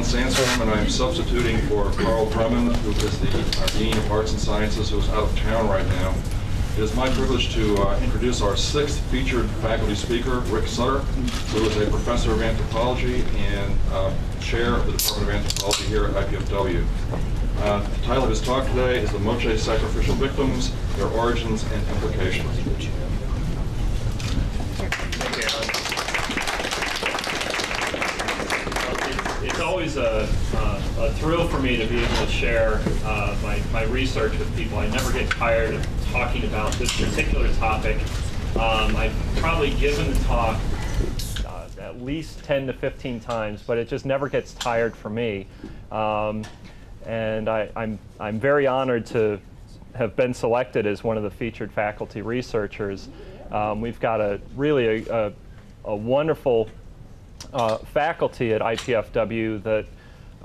is Alan and I'm substituting for Carl Drummond, who is the our Dean of Arts and Sciences, who's out of town right now. It is my privilege to uh, introduce our sixth featured faculty speaker, Rick Sutter, who is a professor of anthropology and uh, chair of the Department of Anthropology here at IPFW. Uh, the title of his talk today is The Moche Sacrificial Victims, Their Origins and Implications. It's a, uh, a thrill for me to be able to share uh, my, my research with people. I never get tired of talking about this particular topic. Um, I've probably given the talk uh, at least 10 to 15 times, but it just never gets tired for me. Um, and I, I'm, I'm very honored to have been selected as one of the featured faculty researchers. Um, we've got a really a, a, a wonderful uh, faculty at IPFW that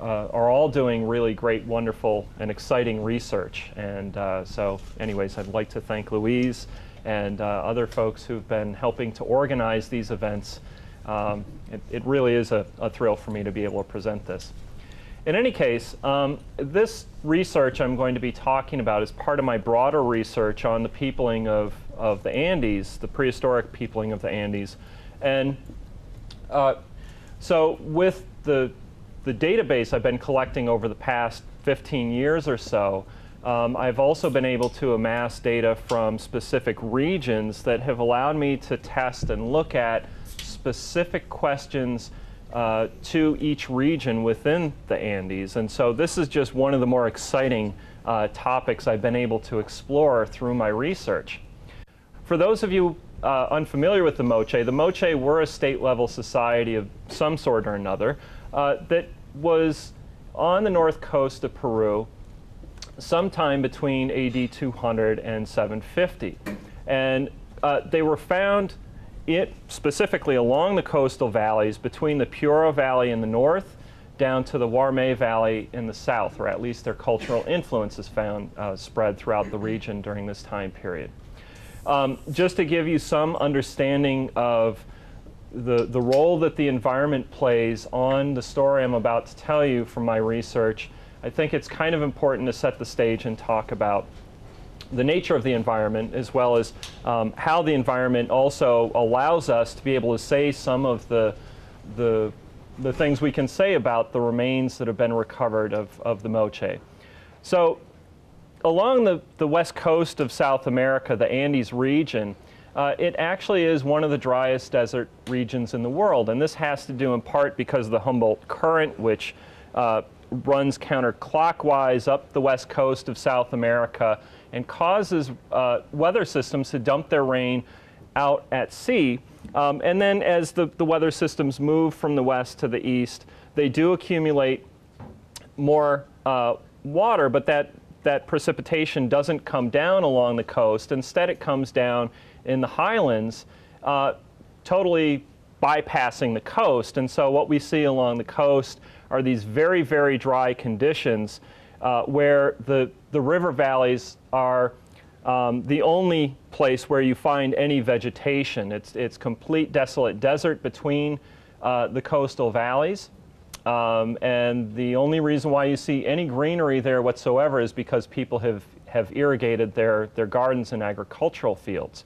uh, are all doing really great, wonderful, and exciting research. And uh, so, anyways, I'd like to thank Louise and uh, other folks who've been helping to organize these events. Um, it, it, really is a, a, thrill for me to be able to present this. In any case, um, this research I'm going to be talking about is part of my broader research on the peopling of, of the Andes, the prehistoric peopling of the Andes. And uh, so with the, the database I've been collecting over the past 15 years or so, um, I've also been able to amass data from specific regions that have allowed me to test and look at specific questions uh, to each region within the Andes. And so this is just one of the more exciting uh, topics I've been able to explore through my research. For those of you uh, unfamiliar with the Moche, the Moche were a state level society of some sort or another uh, that was on the north coast of Peru sometime between AD 200 and 750. And uh, they were found it specifically along the coastal valleys between the Piura Valley in the north down to the Huarmey Valley in the south, or at least their cultural influence is found uh, spread throughout the region during this time period. Um, just to give you some understanding of the, the role that the environment plays on the story I'm about to tell you from my research, I think it's kind of important to set the stage and talk about the nature of the environment as well as um, how the environment also allows us to be able to say some of the, the, the things we can say about the remains that have been recovered of, of the Moche. So along the, the west coast of South America, the Andes region, uh, it actually is one of the driest desert regions in the world. And this has to do in part because of the Humboldt Current, which uh, runs counterclockwise up the west coast of South America and causes uh, weather systems to dump their rain out at sea. Um, and then as the, the weather systems move from the west to the east, they do accumulate more uh, water, but that that precipitation doesn't come down along the coast. Instead, it comes down in the highlands, uh, totally bypassing the coast. And so, what we see along the coast are these very, very dry conditions uh, where the, the river valleys are um, the only place where you find any vegetation. It's, it's complete desolate desert between uh, the coastal valleys. Um, and the only reason why you see any greenery there whatsoever is because people have, have irrigated their, their gardens and agricultural fields.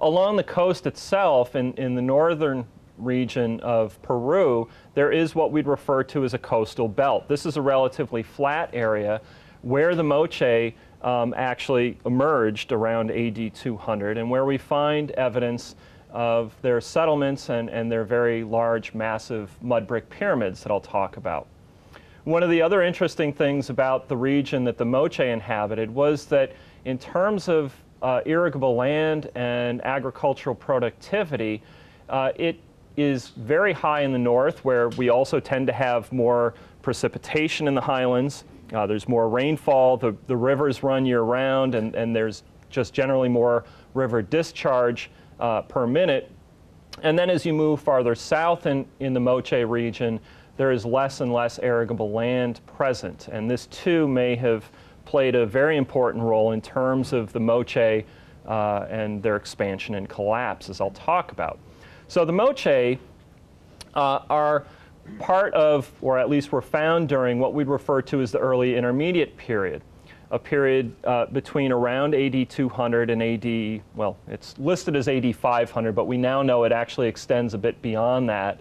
Along the coast itself, in, in the northern region of Peru, there is what we'd refer to as a coastal belt. This is a relatively flat area where the Moche um, actually emerged around AD 200 and where we find evidence of their settlements and, and their very large, massive mud brick pyramids that I'll talk about. One of the other interesting things about the region that the Moche inhabited was that in terms of uh, irrigable land and agricultural productivity, uh, it is very high in the north where we also tend to have more precipitation in the highlands. Uh, there's more rainfall, the, the rivers run year round, and, and there's just generally more river discharge uh, per minute. And then as you move farther south in, in the Moche region, there is less and less arable land present. And this too may have played a very important role in terms of the Moche uh, and their expansion and collapse, as I'll talk about. So the Moche uh, are part of, or at least were found during what we'd refer to as the early intermediate period, a period uh, between around AD 200 and AD, well, it's listed as AD 500, but we now know it actually extends a bit beyond that.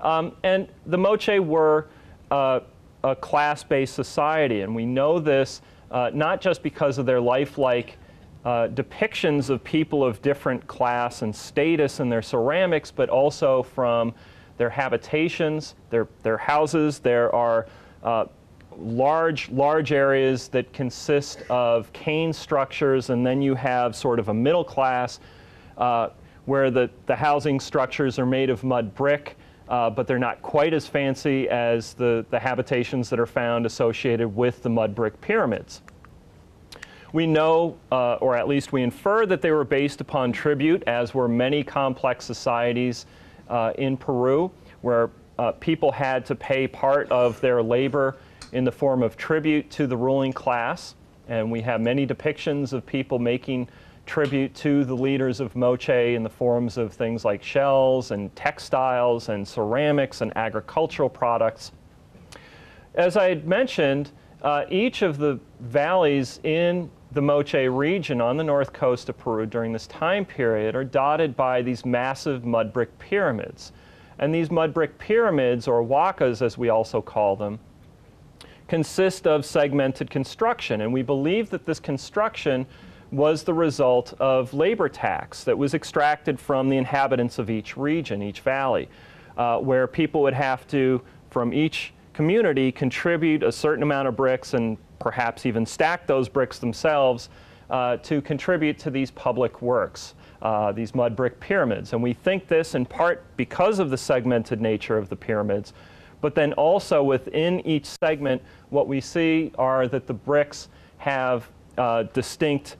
Um, and the Moche were uh, a class based society, and we know this uh, not just because of their lifelike uh, depictions of people of different class and status in their ceramics, but also from their habitations, their, their houses. There are uh, large, large areas that consist of cane structures, and then you have sort of a middle class uh, where the, the housing structures are made of mud brick. Uh, but they're not quite as fancy as the, the habitations that are found associated with the mud brick pyramids. We know, uh, or at least we infer, that they were based upon tribute, as were many complex societies uh, in Peru, where uh, people had to pay part of their labor in the form of tribute to the ruling class. And we have many depictions of people making tribute to the leaders of Moche in the forms of things like shells and textiles and ceramics and agricultural products. As I had mentioned, uh, each of the valleys in the Moche region on the north coast of Peru during this time period are dotted by these massive mud brick pyramids. And these mud brick pyramids, or huacas as we also call them, consist of segmented construction. And we believe that this construction was the result of labor tax that was extracted from the inhabitants of each region, each valley, uh, where people would have to, from each community, contribute a certain amount of bricks and perhaps even stack those bricks themselves uh, to contribute to these public works, uh, these mud brick pyramids. And we think this in part because of the segmented nature of the pyramids, but then also within each segment, what we see are that the bricks have uh, distinct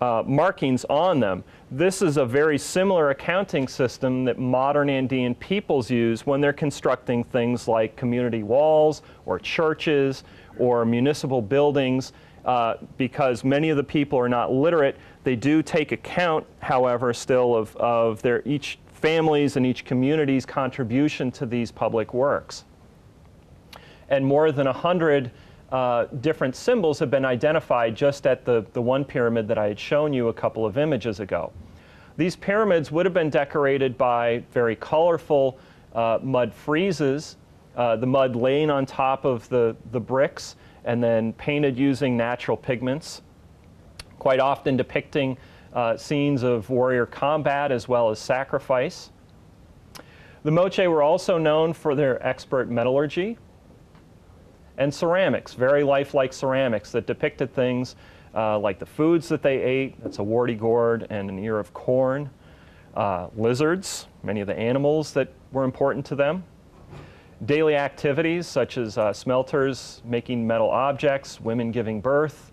uh, markings on them. This is a very similar accounting system that modern Andean peoples use when they're constructing things like community walls or churches or municipal buildings. Uh, because many of the people are not literate, they do take account, however, still of, of their each family's and each community's contribution to these public works. And more than a hundred uh, different symbols have been identified just at the, the one pyramid that I had shown you a couple of images ago. These pyramids would have been decorated by very colorful uh, mud friezes, uh, the mud laying on top of the, the bricks and then painted using natural pigments, quite often depicting uh, scenes of warrior combat as well as sacrifice. The Moche were also known for their expert metallurgy, and ceramics, very lifelike ceramics that depicted things uh, like the foods that they ate. That's a warty gourd and an ear of corn. Uh, lizards, many of the animals that were important to them. Daily activities such as uh, smelters making metal objects, women giving birth,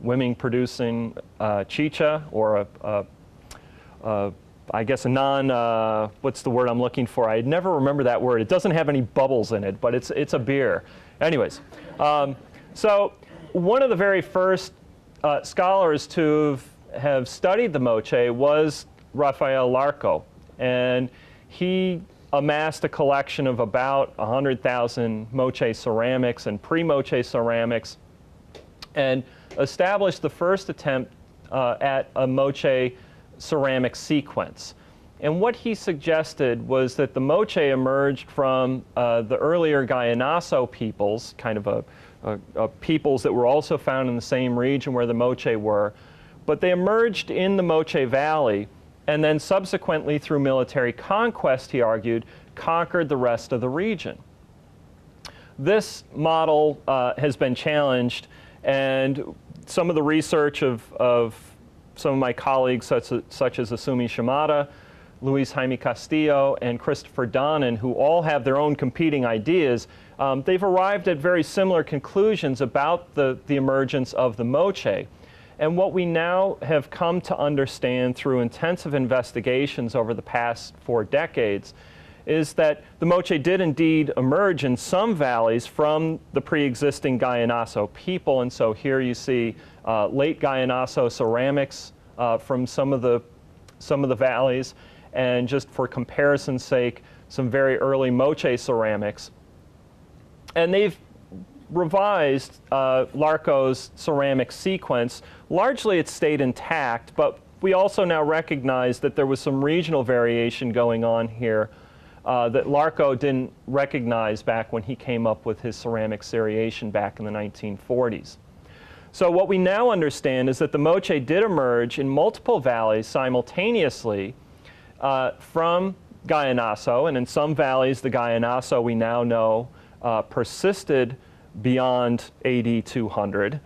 women producing uh, chicha or a, a, a I guess a non, uh, what's the word I'm looking for? I never remember that word. It doesn't have any bubbles in it, but it's, it's a beer. Anyways, um, so one of the very first uh, scholars to have studied the Moche was Rafael Larco, and he amassed a collection of about 100,000 Moche ceramics and pre-Moche ceramics, and established the first attempt uh, at a Moche ceramic sequence. And what he suggested was that the Moche emerged from uh, the earlier Gallinazo peoples, kind of a, a, a, peoples that were also found in the same region where the Moche were, but they emerged in the Moche Valley and then subsequently through military conquest, he argued, conquered the rest of the region. This model uh, has been challenged and some of the research of, of some of my colleagues, such, such as Izumi Shimada, Luis Jaime Castillo, and Christopher Donnan, who all have their own competing ideas, um, they've arrived at very similar conclusions about the, the emergence of the Moche. And what we now have come to understand through intensive investigations over the past four decades is that the Moche did indeed emerge in some valleys from the pre-existing Gallinazo people. And so here you see uh, late Gallinazo ceramics uh, from some of the some of the valleys and just for comparison's sake, some very early Moche ceramics. And they've revised uh, Larco's ceramic sequence. Largely it stayed intact, but we also now recognize that there was some regional variation going on here uh, that Larco didn't recognize back when he came up with his ceramic seriation back in the 1940s. So what we now understand is that the Moche did emerge in multiple valleys simultaneously uh, from Gallinazo, and in some valleys the Gallinazo we now know uh, persisted beyond AD 200.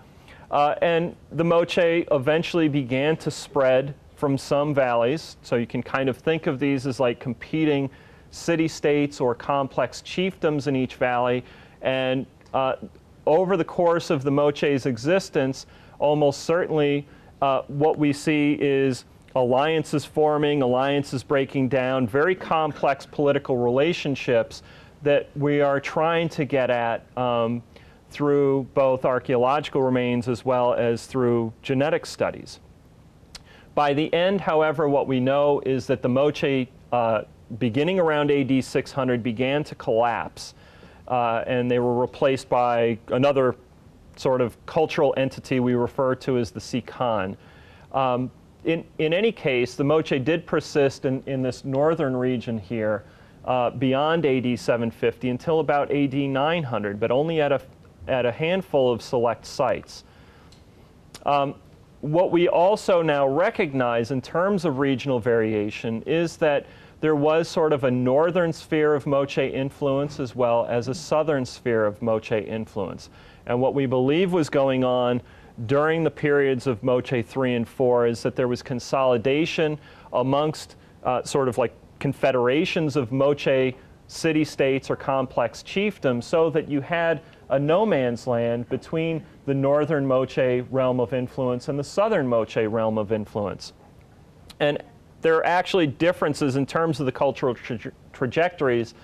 Uh, and the Moche eventually began to spread from some valleys. So you can kind of think of these as like competing city-states or complex chiefdoms in each valley. And uh, over the course of the Moche's existence, almost certainly uh, what we see is alliances forming, alliances breaking down, very complex political relationships that we are trying to get at um, through both archaeological remains as well as through genetic studies. By the end, however, what we know is that the Moche, uh, beginning around AD 600, began to collapse, uh, and they were replaced by another sort of cultural entity we refer to as the Sican. Um, in, in any case, the Moche did persist in, in this northern region here uh, beyond AD 750 until about AD 900, but only at a, at a handful of select sites. Um, what we also now recognize in terms of regional variation is that there was sort of a northern sphere of Moche influence as well as a southern sphere of Moche influence. And what we believe was going on during the periods of Moche 3 and 4 is that there was consolidation amongst uh, sort of like confederations of Moche city-states or complex chiefdoms so that you had a no man's land between the northern Moche realm of influence and the southern Moche realm of influence. And there are actually differences in terms of the cultural tra trajectories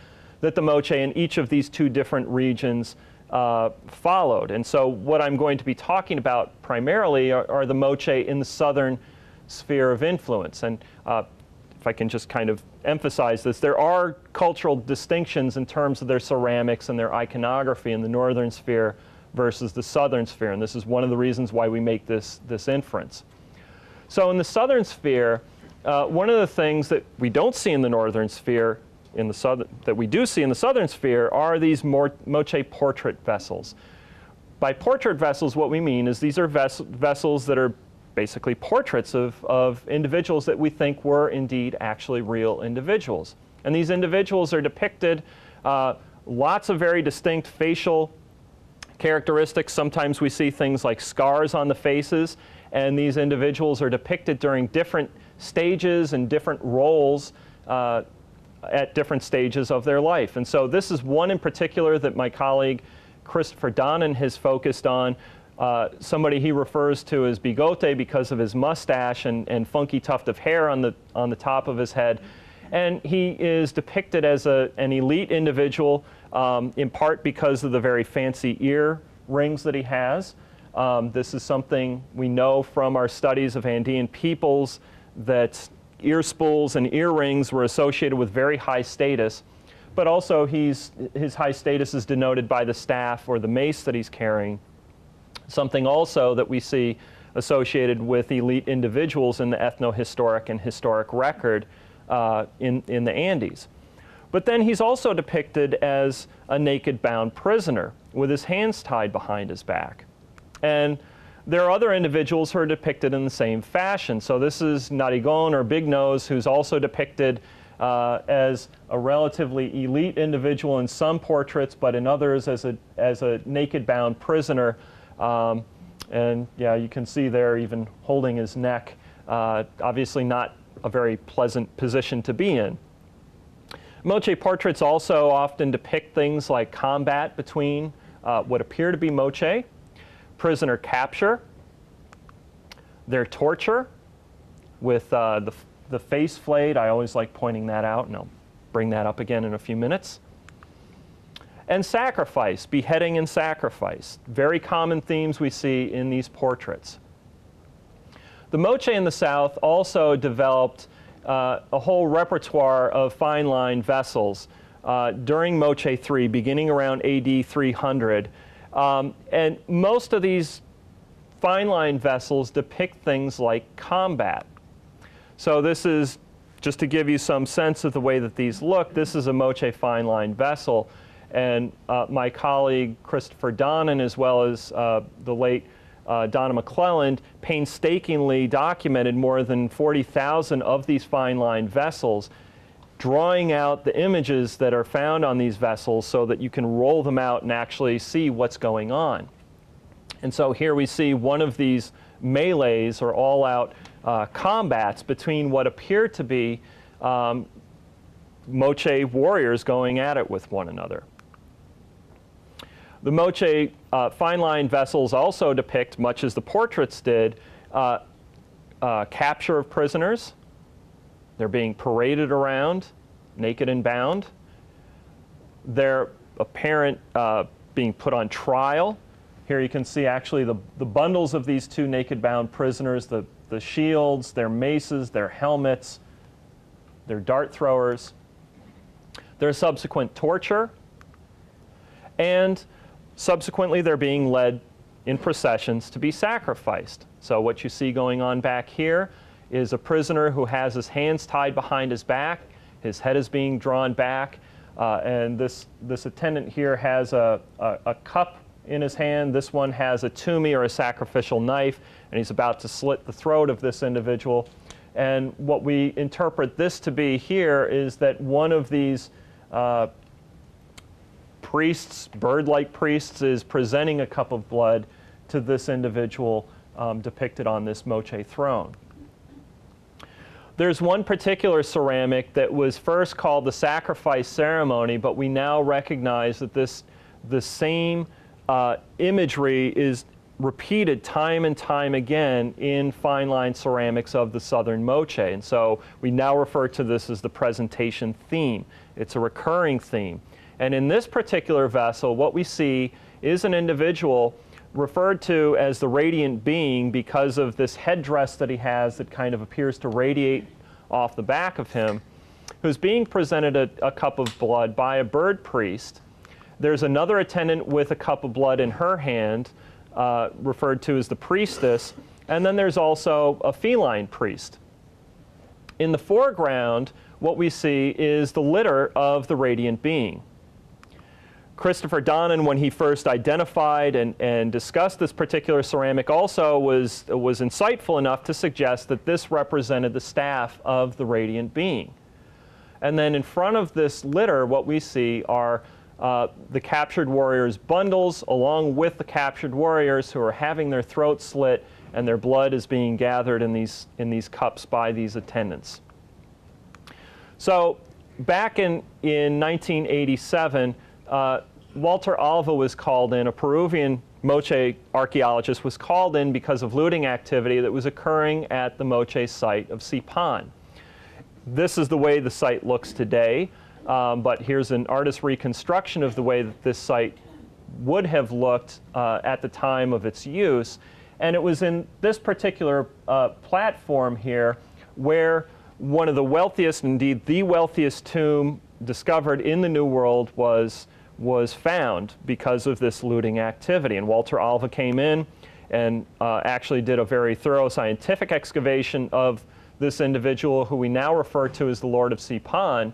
that the Moche in each of these two different regions uh, followed. And so what I'm going to be talking about primarily are, are the Moche in the southern sphere of influence. And uh, if I can just kind of emphasize this, there are cultural distinctions in terms of their ceramics and their iconography in the northern sphere versus the southern sphere. And this is one of the reasons why we make this, this inference. So in the southern sphere, uh, one of the things that we don't see in the northern sphere in the southern, that we do see in the southern sphere are these Moche portrait vessels. By portrait vessels, what we mean is these are ves vessels that are basically portraits of, of individuals that we think were indeed actually real individuals. And these individuals are depicted uh, lots of very distinct facial characteristics. Sometimes we see things like scars on the faces, and these individuals are depicted during different stages and different roles uh, at different stages of their life. And so this is one in particular that my colleague Christopher Donnan has focused on. Uh, somebody he refers to as Bigote because of his mustache and, and funky tuft of hair on the, on the top of his head. And he is depicted as a, an elite individual, um, in part because of the very fancy ear rings that he has. Um, this is something we know from our studies of Andean peoples that ear spools and earrings were associated with very high status. But also he's, his high status is denoted by the staff or the mace that he's carrying. Something also that we see associated with elite individuals in the ethnohistoric and historic record uh, in, in the Andes. But then he's also depicted as a naked bound prisoner with his hands tied behind his back. And there are other individuals who are depicted in the same fashion. So this is Narigon or Big Nose, who's also depicted uh, as a relatively elite individual in some portraits, but in others as a, as a naked bound prisoner um, and yeah, you can see there even holding his neck. Uh, obviously not a very pleasant position to be in. Moche portraits also often depict things like combat between uh, what appear to be Moche, prisoner capture, their torture with uh, the, the face flayed. I always like pointing that out, and I'll bring that up again in a few minutes and sacrifice, beheading and sacrifice. Very common themes we see in these portraits. The Moche in the South also developed uh, a whole repertoire of fine line vessels uh, during Moche III, beginning around AD 300. Um, and most of these fine line vessels depict things like combat. So this is, just to give you some sense of the way that these look, this is a Moche fine line vessel. And uh, my colleague Christopher Donnan, as well as uh, the late uh, Donna McClelland, painstakingly documented more than 40,000 of these fine line vessels, drawing out the images that are found on these vessels so that you can roll them out and actually see what's going on. And so here we see one of these melees or all out uh, combats between what appear to be um, Moche warriors going at it with one another. The Moche uh, fine line vessels also depict, much as the portraits did, uh, uh, capture of prisoners. They're being paraded around, naked and bound. They're apparent uh, being put on trial. Here you can see actually the, the bundles of these two naked bound prisoners, the, the shields, their maces, their helmets, their dart throwers. Their subsequent torture, and Subsequently, they're being led in processions to be sacrificed. So what you see going on back here is a prisoner who has his hands tied behind his back, his head is being drawn back, uh, and this, this attendant here has a, a, a, cup in his hand. This one has a tumi or a sacrificial knife, and he's about to slit the throat of this individual. And what we interpret this to be here is that one of these uh, priests, bird-like priests, is presenting a cup of blood to this individual um, depicted on this Moche throne. There's one particular ceramic that was first called the sacrifice ceremony, but we now recognize that this the same uh, imagery is repeated time and time again in fine line ceramics of the southern Moche. And so we now refer to this as the presentation theme. It's a recurring theme. And in this particular vessel, what we see is an individual referred to as the radiant being because of this headdress that he has that kind of appears to radiate off the back of him, who's being presented a, a cup of blood by a bird priest. There's another attendant with a cup of blood in her hand, uh, referred to as the priestess, and then there's also a feline priest. In the foreground, what we see is the litter of the radiant being. Christopher Donnan, when he first identified and, and discussed this particular ceramic, also was, was insightful enough to suggest that this represented the staff of the radiant being. And then in front of this litter, what we see are uh, the captured warriors' bundles, along with the captured warriors who are having their throats slit and their blood is being gathered in these, in these cups by these attendants. So back in, in 1987, uh, Walter Alva was called in, a Peruvian Moche archaeologist was called in because of looting activity that was occurring at the Moche site of Sipan. This is the way the site looks today, um, but here's an artist's reconstruction of the way that this site would have looked uh, at the time of its use. And it was in this particular uh, platform here where one of the wealthiest, indeed the wealthiest tomb discovered in the New World was, was found because of this looting activity. And Walter Alva came in and uh, actually did a very thorough scientific excavation of this individual who we now refer to as the Lord of Sipan.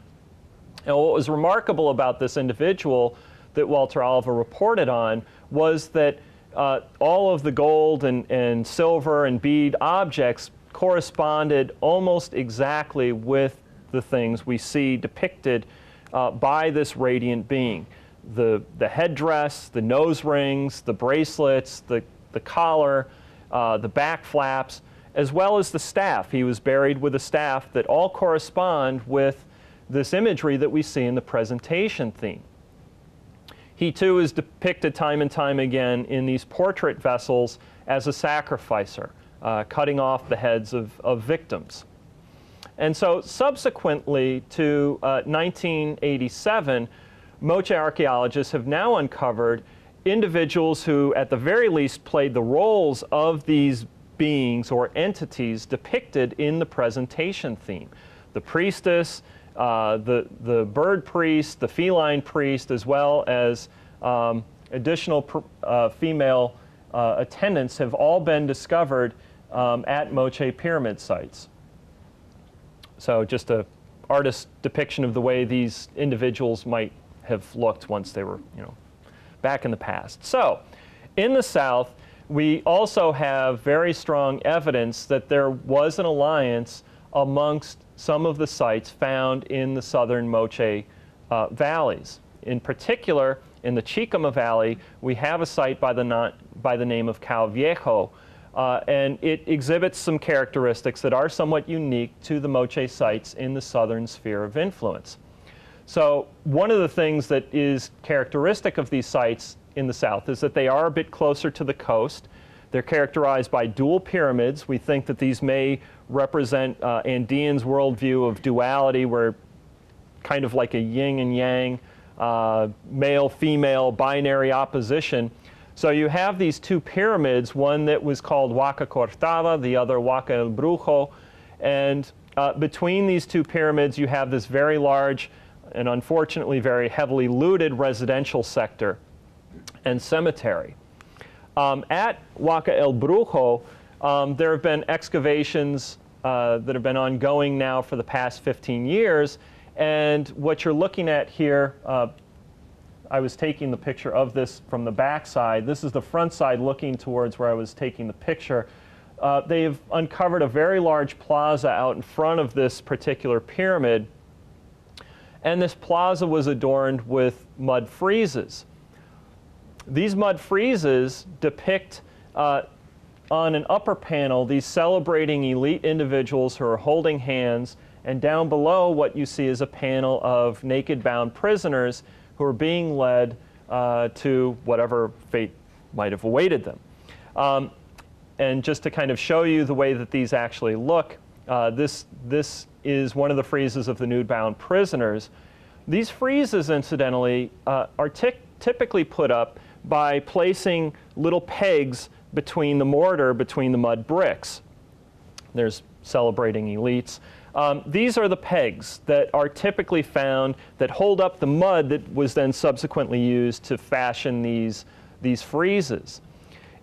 And what was remarkable about this individual that Walter Alva reported on was that uh, all of the gold and, and silver and bead objects corresponded almost exactly with the things we see depicted uh, by this radiant being. The, the headdress, the nose rings, the bracelets, the, the collar, uh, the back flaps, as well as the staff. He was buried with a staff that all correspond with this imagery that we see in the presentation theme. He too is depicted time and time again in these portrait vessels as a sacrificer, uh, cutting off the heads of, of victims. And so subsequently to uh, 1987, Moche archaeologists have now uncovered individuals who, at the very least, played the roles of these beings or entities depicted in the presentation theme. the priestess, uh, the, the bird priest, the feline priest, as well as um, additional uh, female uh, attendants have all been discovered um, at Moche pyramid sites. So just a artist depiction of the way these individuals might have looked once they were, you know, back in the past. So, in the South, we also have very strong evidence that there was an alliance amongst some of the sites found in the southern Moche uh, valleys. In particular, in the Chicama Valley, we have a site by the, not, by the name of Cao Viejo, uh, and it exhibits some characteristics that are somewhat unique to the Moche sites in the southern sphere of influence. So one of the things that is characteristic of these sites in the south is that they are a bit closer to the coast. They're characterized by dual pyramids. We think that these may represent uh, Andean's worldview of duality, where kind of like a yin and yang, uh, male female binary opposition. So you have these two pyramids, one that was called Huaca Cortada, the other Huaca el Brujo. And uh, between these two pyramids, you have this very large and unfortunately very heavily looted residential sector and cemetery. Um, at Huaca el Brujo, um, there have been excavations uh, that have been ongoing now for the past 15 years. And what you're looking at here, uh, I was taking the picture of this from the back side. This is the front side looking towards where I was taking the picture. Uh, they've uncovered a very large plaza out in front of this particular pyramid. And this plaza was adorned with mud friezes. These mud friezes depict uh, on an upper panel these celebrating elite individuals who are holding hands, and down below, what you see is a panel of naked bound prisoners who are being led uh, to whatever fate might have awaited them. Um, and just to kind of show you the way that these actually look, uh, this, this is one of the friezes of the nude bound prisoners. These friezes, incidentally, uh, are typically put up by placing little pegs between the mortar, between the mud bricks. There's celebrating elites. Um, these are the pegs that are typically found that hold up the mud that was then subsequently used to fashion these, these friezes.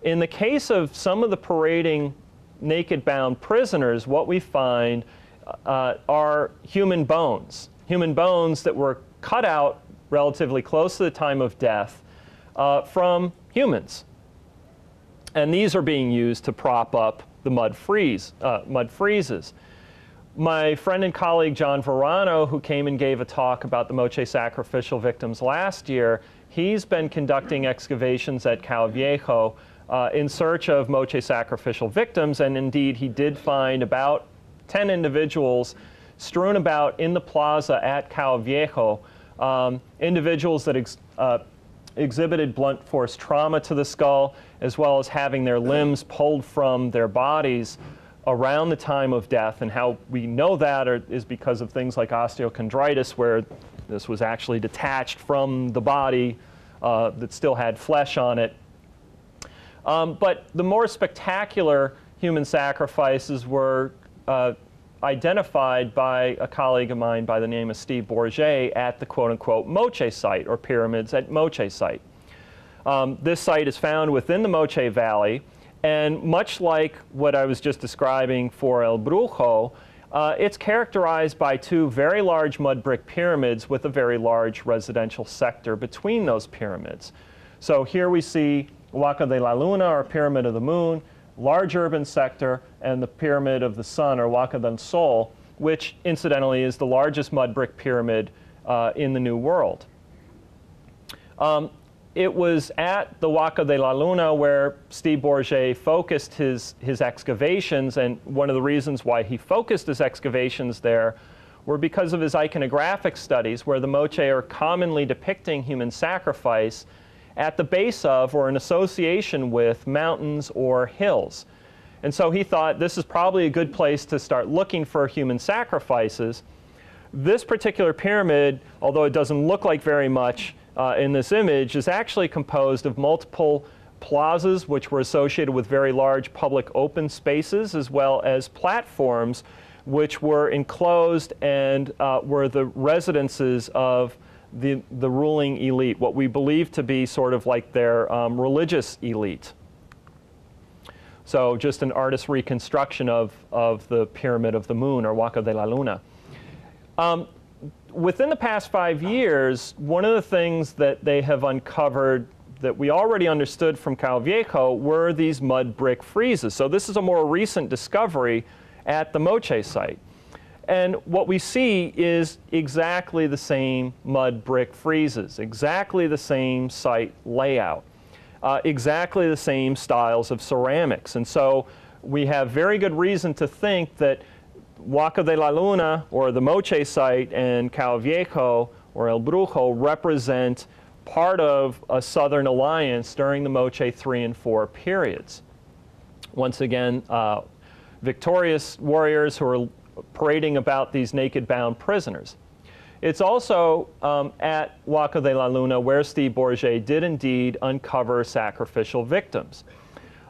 In the case of some of the parading naked bound prisoners, what we find uh, are human bones. Human bones that were cut out relatively close to the time of death uh, from humans. And these are being used to prop up the mud, frieze, uh, mud friezes my friend and colleague John Verano, who came and gave a talk about the Moche sacrificial victims last year, he's been conducting excavations at Cao Viejo uh, in search of Moche sacrificial victims, and indeed he did find about 10 individuals strewn about in the plaza at Cao Viejo, um, individuals that ex uh, exhibited blunt force trauma to the skull, as well as having their limbs pulled from their bodies around the time of death, and how we know that are, is because of things like osteochondritis, where this was actually detached from the body uh, that still had flesh on it. Um, but the more spectacular human sacrifices were uh, identified by a colleague of mine by the name of Steve Bourget at the quote unquote Moche site or pyramids at Moche site. Um, this site is found within the Moche Valley. And much like what I was just describing for El Brujo, uh, it's characterized by two very large mud brick pyramids with a very large residential sector between those pyramids. So here we see Huaca de la Luna, or Pyramid of the Moon, large urban sector, and the Pyramid of the Sun, or del Sol, which incidentally is the largest mud brick pyramid uh, in the New World. Um, it was at the Huaca de la Luna where Steve Bourget focused his, his excavations, and one of the reasons why he focused his excavations there were because of his iconographic studies, where the Moche are commonly depicting human sacrifice at the base of or in association with mountains or hills. And so he thought this is probably a good place to start looking for human sacrifices. This particular pyramid, although it doesn't look like very much, uh, in this image is actually composed of multiple plazas which were associated with very large public open spaces as well as platforms which were enclosed and uh, were the residences of the, the ruling elite, what we believe to be sort of like their um, religious elite. So just an artist's reconstruction of, of the Pyramid of the Moon, or Huaca de la Luna. Um, within the past five years, one of the things that they have uncovered that we already understood from Cao Viejo were these mud brick friezes. So this is a more recent discovery at the Moche site. And what we see is exactly the same mud brick friezes, exactly the same site layout, uh, exactly the same styles of ceramics. And so we have very good reason to think that Huaca de la Luna, or the Moche site, and Cao Viejo, or El Brujo, represent part of a Southern alliance during the Moche 3 and 4 periods. Once again, uh, victorious warriors who are parading about these naked bound prisoners. It's also um, at Huaca de la Luna where Steve Bourget did indeed uncover sacrificial victims.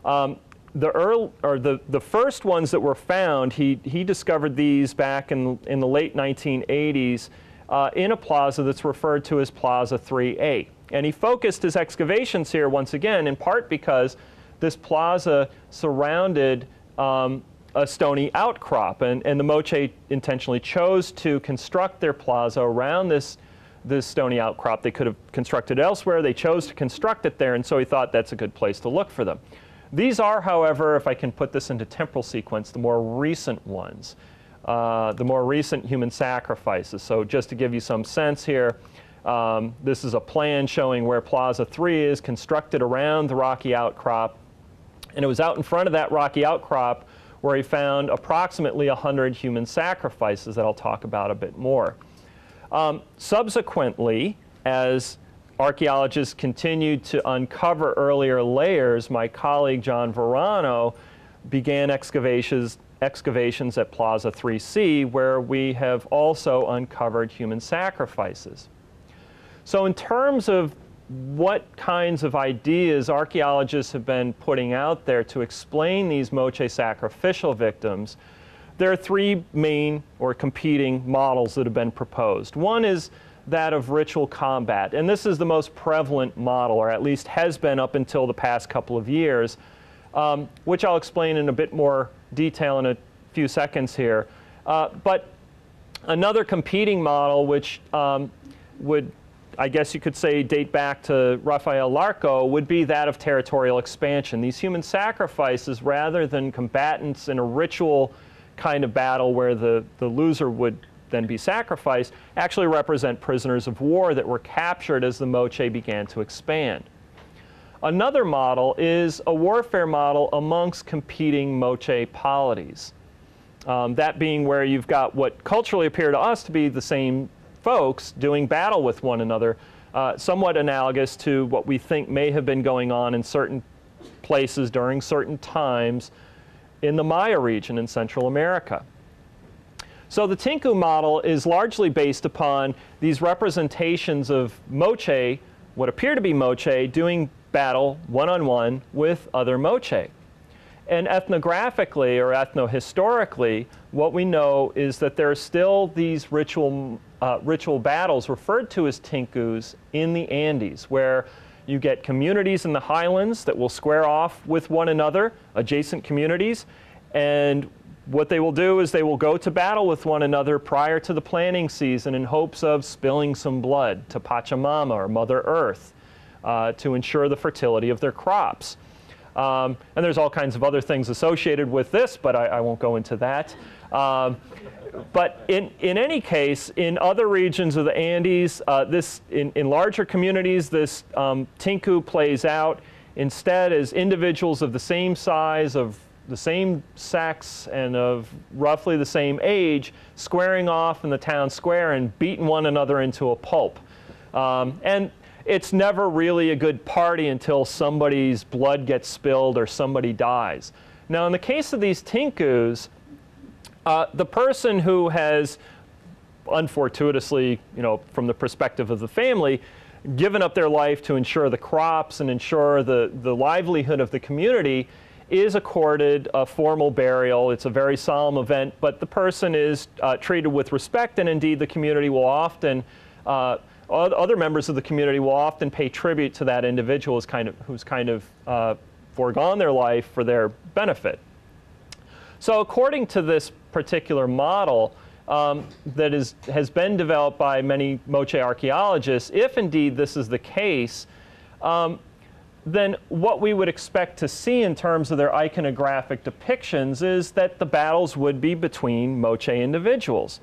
Um, the, early, or the, the first ones that were found, he, he discovered these back in, in the late 1980s uh, in a plaza that's referred to as Plaza 3A. And he focused his excavations here once again, in part because this plaza surrounded um, a stony outcrop. And, and the Moche intentionally chose to construct their plaza around this, this stony outcrop. They could have constructed elsewhere. They chose to construct it there, and so he thought that's a good place to look for them. These are, however, if I can put this into temporal sequence, the more recent ones, uh, the more recent human sacrifices. So just to give you some sense here, um, this is a plan showing where Plaza 3 is constructed around the rocky outcrop. And it was out in front of that rocky outcrop where he found approximately 100 human sacrifices that I'll talk about a bit more. Um, subsequently, as archaeologists continued to uncover earlier layers, my colleague John Verano began excavations, excavations at Plaza 3C, where we have also uncovered human sacrifices. So, in terms of what kinds of ideas archaeologists have been putting out there to explain these Moche sacrificial victims, there are three main or competing models that have been proposed. One is that of ritual combat, and this is the most prevalent model, or at least has been up until the past couple of years, um, which I'll explain in a bit more detail in a few seconds here. Uh, but another competing model, which um, would I guess you could say date back to Rafael Larco, would be that of territorial expansion. These human sacrifices, rather than combatants in a ritual kind of battle where the, the loser would then be sacrificed, actually represent prisoners of war that were captured as the Moche began to expand. Another model is a warfare model amongst competing Moche polities. Um, that being where you've got what culturally appear to us to be the same folks doing battle with one another, uh, somewhat analogous to what we think may have been going on in certain places during certain times in the Maya region in Central America. So the Tinku model is largely based upon these representations of Moche, what appear to be Moche, doing battle one-on-one -on -one with other Moche. And ethnographically or ethnohistorically, what we know is that there are still these ritual, uh, ritual battles referred to as tinkus in the Andes, where you get communities in the highlands that will square off with one another, adjacent communities, and what they will do is they will go to battle with one another prior to the planting season in hopes of spilling some blood to Pachamama or Mother Earth uh, to ensure the fertility of their crops. Um, and there's all kinds of other things associated with this, but I, I won't go into that. Um, but in, in any case, in other regions of the Andes, uh, this in, in larger communities, this um, tinku plays out instead as individuals of the same size, of the same sex, and of roughly the same age, squaring off in the town square and beating one another into a pulp. Um, and it's never really a good party until somebody's blood gets spilled or somebody dies. Now, in the case of these tinkus, uh, the person who has unfortuitously, you know, from the perspective of the family, given up their life to ensure the crops and ensure the, the livelihood of the community is accorded a formal burial. It's a very solemn event, but the person is uh, treated with respect, and indeed the community will often, uh, other members of the community will often pay tribute to that individual who's kind of, who's kind of uh, foregone their life for their benefit. So according to this particular model um, that is, has been developed by many Moche archaeologists, if indeed this is the case, um, then what we would expect to see in terms of their iconographic depictions is that the battles would be between Moche individuals.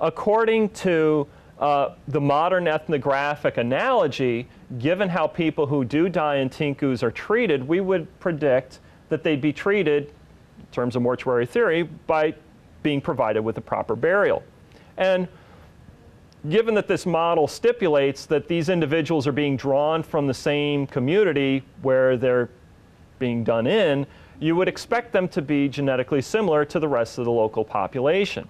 According to uh, the modern ethnographic analogy, given how people who do die in tinkus are treated, we would predict that they'd be treated, terms of mortuary theory, by being provided with a proper burial. And given that this model stipulates that these individuals are being drawn from the same community where they're being done in, you would expect them to be genetically similar to the rest of the local population.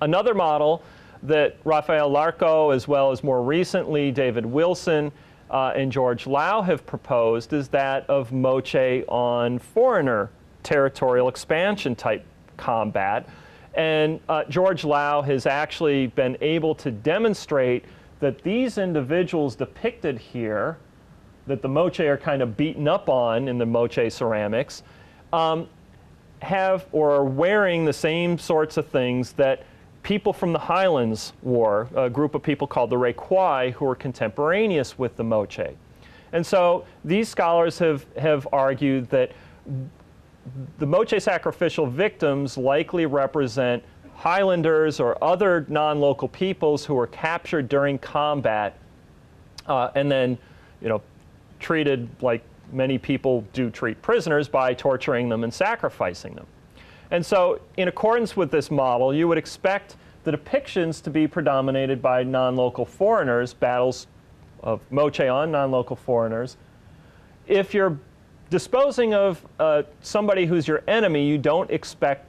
Another model that Rafael Larco, as well as more recently David Wilson uh, and George Lau have proposed, is that of Moche on foreigner territorial expansion type combat, and uh, George Lau has actually been able to demonstrate that these individuals depicted here, that the moche are kind of beaten up on in the moche ceramics, um, have or are wearing the same sorts of things that people from the Highlands wore, a group of people called the Recuay who were contemporaneous with the moche. And so these scholars have, have argued that the Moche sacrificial victims likely represent Highlanders or other non-local peoples who were captured during combat uh, and then, you know, treated like many people do treat prisoners by torturing them and sacrificing them. And so in accordance with this model, you would expect the depictions to be predominated by non-local foreigners, battles of Moche on non-local foreigners. If you're disposing of uh, somebody who's your enemy, you don't expect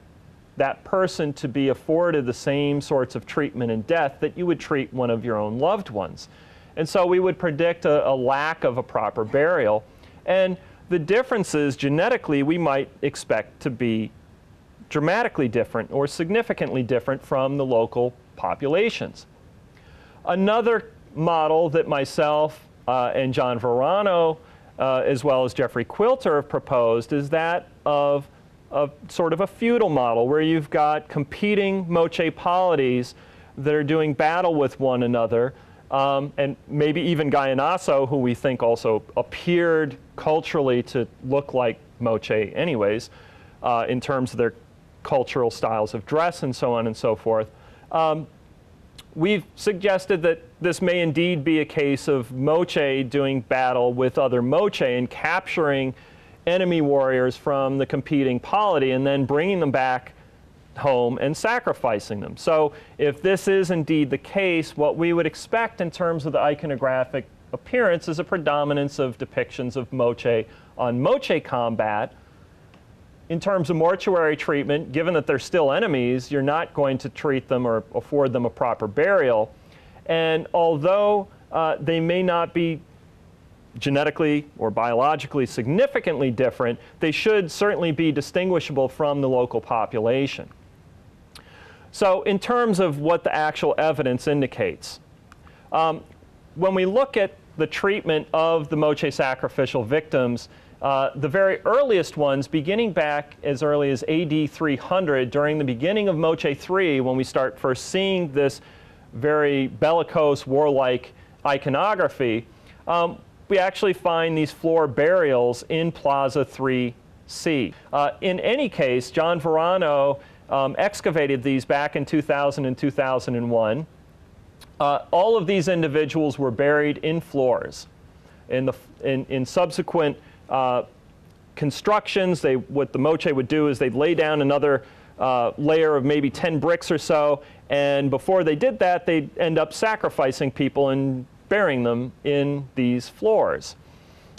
that person to be afforded the same sorts of treatment and death that you would treat one of your own loved ones. And so we would predict a, a lack of a proper burial. And the differences genetically we might expect to be dramatically different or significantly different from the local populations. Another model that myself uh, and John Verano uh, as well as Jeffrey Quilter have proposed, is that of, of sort of a feudal model where you've got competing moche polities that are doing battle with one another. Um, and maybe even Gallinazo, who we think also appeared culturally to look like Moche anyways, uh, in terms of their cultural styles of dress and so on and so forth. Um, we've suggested that this may indeed be a case of Moche doing battle with other Moche and capturing enemy warriors from the competing polity and then bringing them back home and sacrificing them. So if this is indeed the case, what we would expect in terms of the iconographic appearance is a predominance of depictions of Moche on Moche combat in terms of mortuary treatment, given that they're still enemies, you're not going to treat them or afford them a proper burial. And although uh, they may not be genetically or biologically significantly different, they should certainly be distinguishable from the local population. So in terms of what the actual evidence indicates, um, when we look at the treatment of the Moche sacrificial victims, uh, the very earliest ones, beginning back as early as AD 300, during the beginning of Moche 3, when we start first seeing this very bellicose, warlike iconography, um, we actually find these floor burials in Plaza 3C. Uh, in any case, John Verano um, excavated these back in 2000 and 2001. Uh, all of these individuals were buried in floors. In, the, in, in subsequent uh, constructions. They, what the moche would do is they'd lay down another uh, layer of maybe 10 bricks or so, and before they did that, they'd end up sacrificing people and burying them in these floors.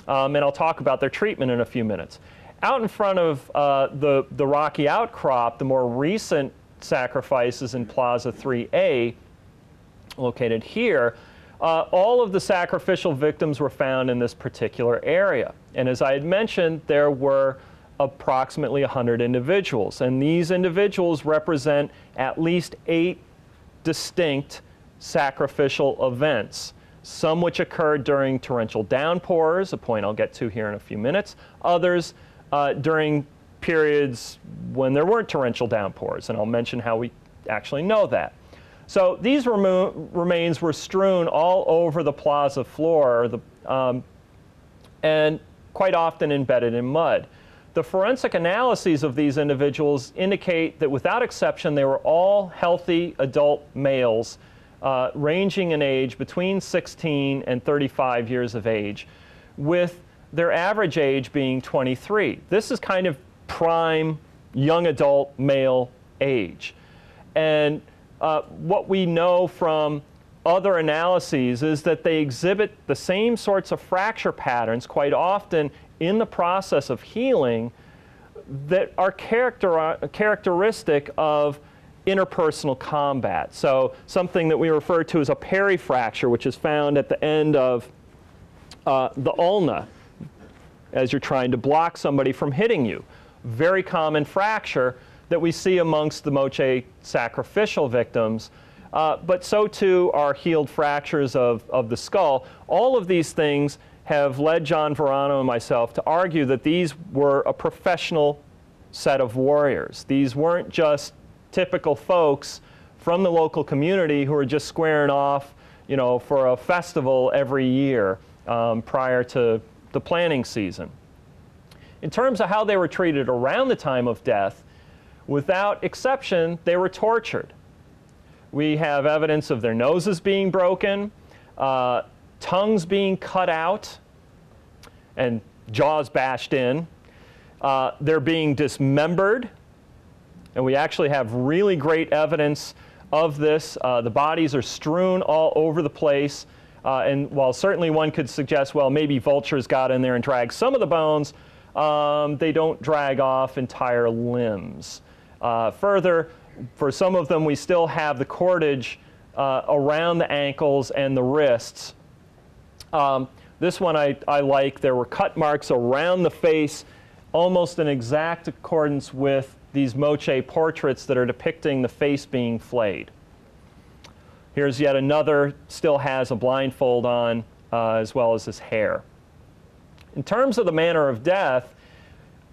Um, and I'll talk about their treatment in a few minutes. Out in front of uh, the, the rocky outcrop, the more recent sacrifices in Plaza 3A, located here, uh, all of the sacrificial victims were found in this particular area. And as I had mentioned, there were approximately 100 individuals. And these individuals represent at least eight distinct sacrificial events, some which occurred during torrential downpours, a point I'll get to here in a few minutes, others uh, during periods when there weren't torrential downpours, and I'll mention how we actually know that. So these remains were strewn all over the plaza floor the, um, and quite often embedded in mud. The forensic analyses of these individuals indicate that without exception they were all healthy adult males uh, ranging in age between 16 and 35 years of age, with their average age being 23. This is kind of prime young adult male age. And uh, what we know from other analyses is that they exhibit the same sorts of fracture patterns quite often in the process of healing that are character characteristic of interpersonal combat. So something that we refer to as a parry fracture, which is found at the end of uh, the ulna as you're trying to block somebody from hitting you. Very common fracture that we see amongst the Moche sacrificial victims, uh, but so too are healed fractures of, of the skull. All of these things have led John Verano and myself to argue that these were a professional set of warriors. These weren't just typical folks from the local community who are just squaring off, you know, for a festival every year um, prior to the planning season. In terms of how they were treated around the time of death, without exception, they were tortured. We have evidence of their noses being broken, uh, tongues being cut out, and jaws bashed in. Uh, they're being dismembered and we actually have really great evidence of this. Uh, the bodies are strewn all over the place. Uh, and while certainly one could suggest, well, maybe vultures got in there and dragged some of the bones, um, they don't drag off entire limbs. Uh, further, for some of them, we still have the cordage uh, around the ankles and the wrists. Um, this one I, I like. There were cut marks around the face, almost in exact accordance with these Moche portraits that are depicting the face being flayed. Here's yet another, still has a blindfold on, uh, as well as his hair. In terms of the manner of death,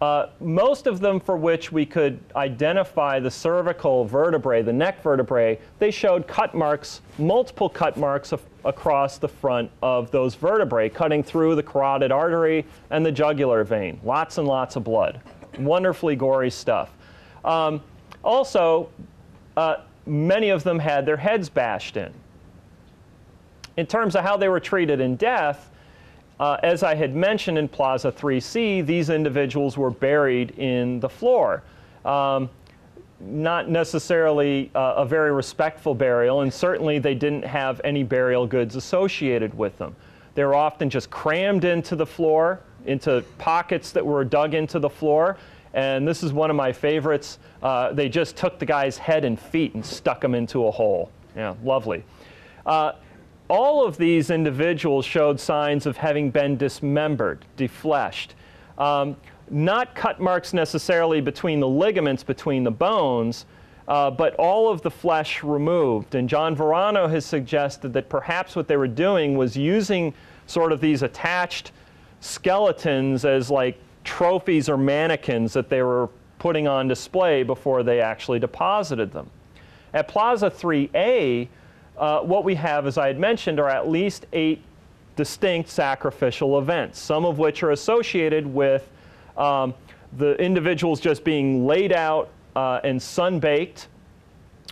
uh, most of them for which we could identify the cervical vertebrae, the neck vertebrae, they showed cut marks, multiple cut marks across the front of those vertebrae, cutting through the carotid artery and the jugular vein. Lots and lots of blood. Wonderfully gory stuff. Um, also, uh, many of them had their heads bashed in. In terms of how they were treated in death, uh, as I had mentioned in Plaza 3C, these individuals were buried in the floor. Um, not necessarily uh, a very respectful burial, and certainly they didn't have any burial goods associated with them. They were often just crammed into the floor, into pockets that were dug into the floor, and this is one of my favorites. Uh, they just took the guy's head and feet and stuck them into a hole. Yeah, lovely. Uh, all of these individuals showed signs of having been dismembered, defleshed. Um, not cut marks necessarily between the ligaments between the bones, uh, but all of the flesh removed. And John Verano has suggested that perhaps what they were doing was using sort of these attached skeletons as like trophies or mannequins that they were putting on display before they actually deposited them. At Plaza 3A, uh, what we have, as I had mentioned, are at least eight distinct sacrificial events, some of which are associated with um, the individuals just being laid out uh, and sunbaked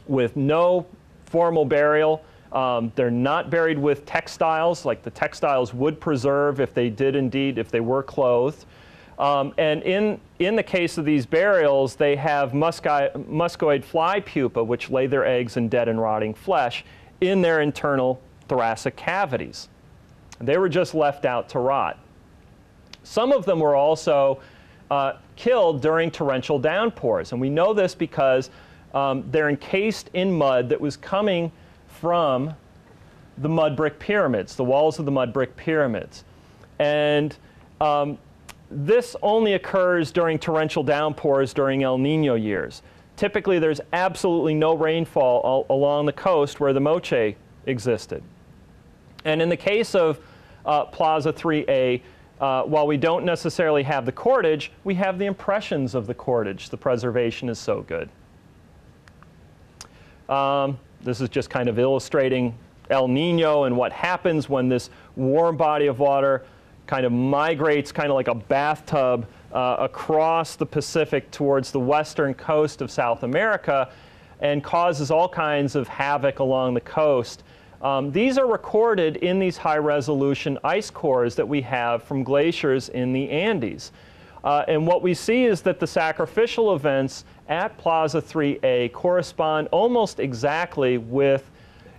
with no formal burial. Um, they're not buried with textiles, like the textiles would preserve if they did indeed, if they were clothed. Um, and in, in the case of these burials, they have musci muscoid fly pupa, which lay their eggs in dead and rotting flesh, in their internal thoracic cavities. They were just left out to rot. Some of them were also uh, killed during torrential downpours. And we know this because um, they're encased in mud that was coming from the mud brick pyramids, the walls of the mud brick pyramids. And um, this only occurs during torrential downpours during El Nino years. Typically, there's absolutely no rainfall al along the coast where the moche existed. And in the case of uh, Plaza 3A, uh, while we don't necessarily have the cordage, we have the impressions of the cordage. The preservation is so good. Um, this is just kind of illustrating El Nino and what happens when this warm body of water kind of migrates kind of like a bathtub uh, across the Pacific towards the western coast of South America and causes all kinds of havoc along the coast. Um, these are recorded in these high resolution ice cores that we have from glaciers in the Andes. Uh, and what we see is that the sacrificial events at Plaza 3A correspond almost exactly with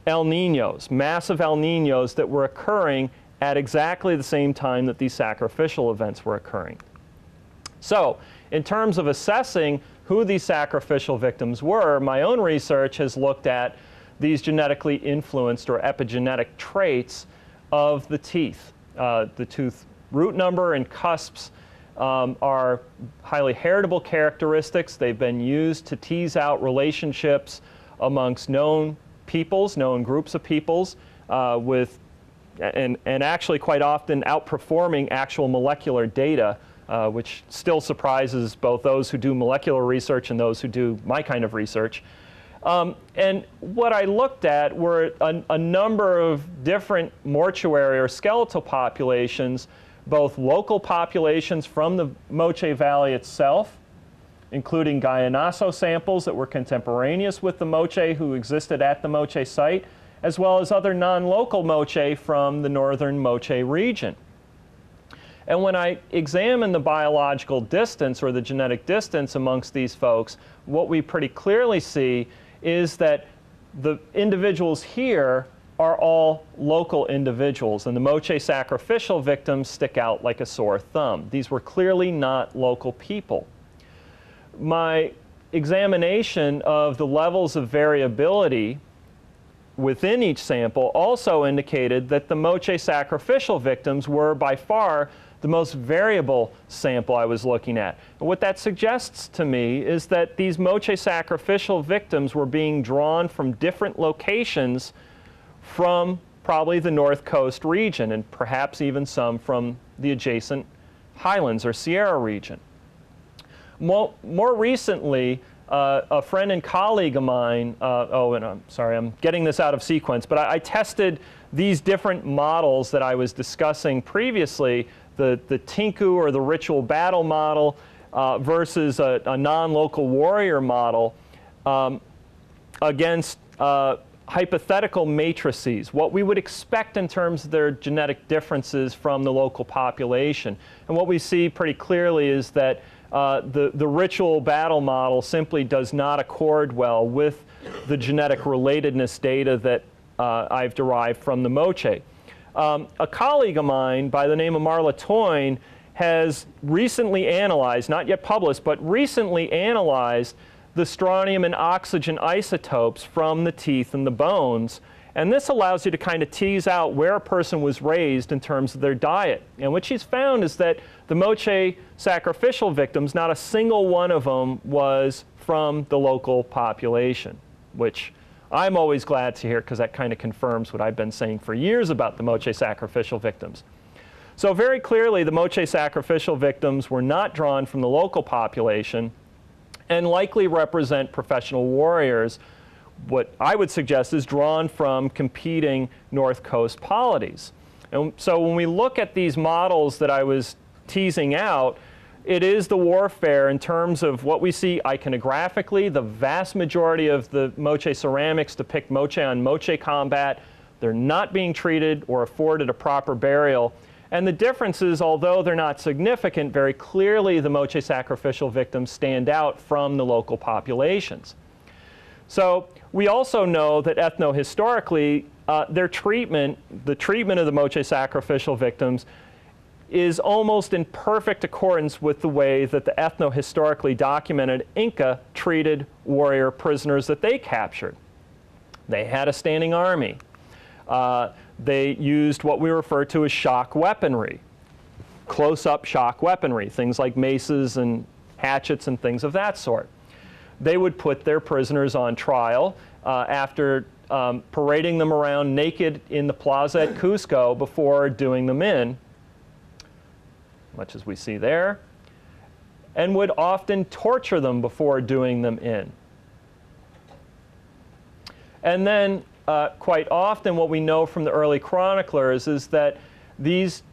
El Ninos, massive El Ninos that were occurring at exactly the same time that these sacrificial events were occurring. So, in terms of assessing who these sacrificial victims were, my own research has looked at these genetically influenced or epigenetic traits of the teeth. Uh, the tooth root number and cusps um, are highly heritable characteristics. They've been used to tease out relationships amongst known peoples, known groups of peoples, uh, with and, and actually quite often outperforming actual molecular data, uh, which still surprises both those who do molecular research and those who do my kind of research. Um, and what I looked at were a, a, number of different mortuary or skeletal populations, both local populations from the Moche Valley itself, including Gallinazo samples that were contemporaneous with the Moche who existed at the Moche site, as well as other non-local Moche from the northern Moche region. And when I examine the biological distance or the genetic distance amongst these folks, what we pretty clearly see is that the individuals here are all local individuals, and the Moche sacrificial victims stick out like a sore thumb. These were clearly not local people. My examination of the levels of variability within each sample also indicated that the Moche sacrificial victims were by far the most variable sample I was looking at. And what that suggests to me is that these Moche sacrificial victims were being drawn from different locations from probably the North Coast region and perhaps even some from the adjacent highlands or Sierra region. More, more recently, uh, a friend and colleague of mine, uh, oh, and I'm sorry, I'm getting this out of sequence, but I, I, tested these different models that I was discussing previously, the, the Tinku or the ritual battle model uh, versus a, a non-local warrior model um, against uh, hypothetical matrices, what we would expect in terms of their genetic differences from the local population. And what we see pretty clearly is that uh, the, the ritual battle model simply does not accord well with the genetic relatedness data that uh, I've derived from the Moche. Um, a colleague of mine by the name of Marla Toyne has recently analyzed, not yet published, but recently analyzed the strontium and oxygen isotopes from the teeth and the bones and this allows you to kind of tease out where a person was raised in terms of their diet. And what she's found is that the Moche sacrificial victims, not a single one of them was from the local population, which I'm always glad to hear because that kind of confirms what I've been saying for years about the Moche sacrificial victims. So very clearly, the Moche sacrificial victims were not drawn from the local population and likely represent professional warriors what I would suggest is drawn from competing North Coast polities. And so when we look at these models that I was teasing out, it is the warfare in terms of what we see iconographically. The vast majority of the Moche ceramics depict Moche on Moche combat. They're not being treated or afforded a proper burial. And the differences, although they're not significant, very clearly the Moche sacrificial victims stand out from the local populations. So we also know that ethnohistorically, uh, their treatment, the treatment of the Moche sacrificial victims, is almost in perfect accordance with the way that the ethnohistorically documented Inca treated warrior prisoners that they captured. They had a standing army. Uh, they used what we refer to as shock weaponry. close-up shock weaponry, things like maces and hatchets and things of that sort. They would put their prisoners on trial uh, after um, parading them around naked in the plaza at Cusco before doing them in, much as we see there, and would often torture them before doing them in. And then, uh, quite often, what we know from the early chroniclers is that these,